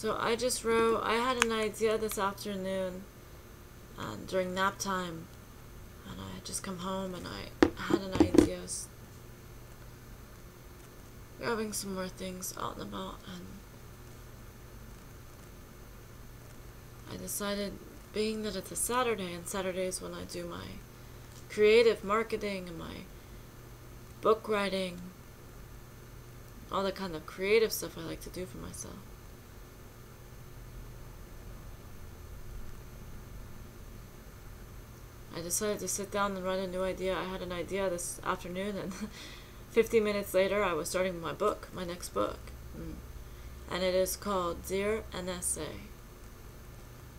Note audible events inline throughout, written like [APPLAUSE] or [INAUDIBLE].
So I just wrote, I had an idea this afternoon um, during nap time. And I had just come home and I had an idea. Grabbing some more things out and about. And I decided, being that it's a Saturday, and Saturdays when I do my creative marketing and my book writing, all the kind of creative stuff I like to do for myself. I decided to sit down and write a new idea. I had an idea this afternoon, and [LAUGHS] 50 minutes later, I was starting my book, my next book. Mm. And it is called Dear SNA,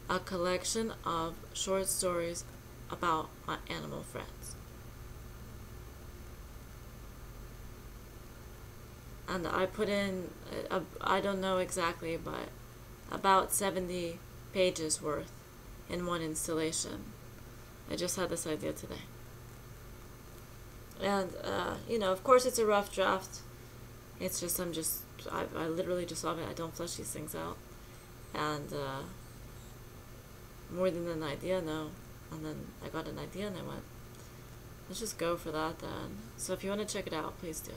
a collection of short stories about my animal friends. And I put in, uh, I don't know exactly, but about 70 pages worth in one installation. I just had this idea today. And, uh, you know, of course it's a rough draft. It's just, I'm just, I, I literally just love it. I don't flesh these things out. And, uh, more than an idea, no. And then I got an idea and I went, let's just go for that then. So if you want to check it out, please do.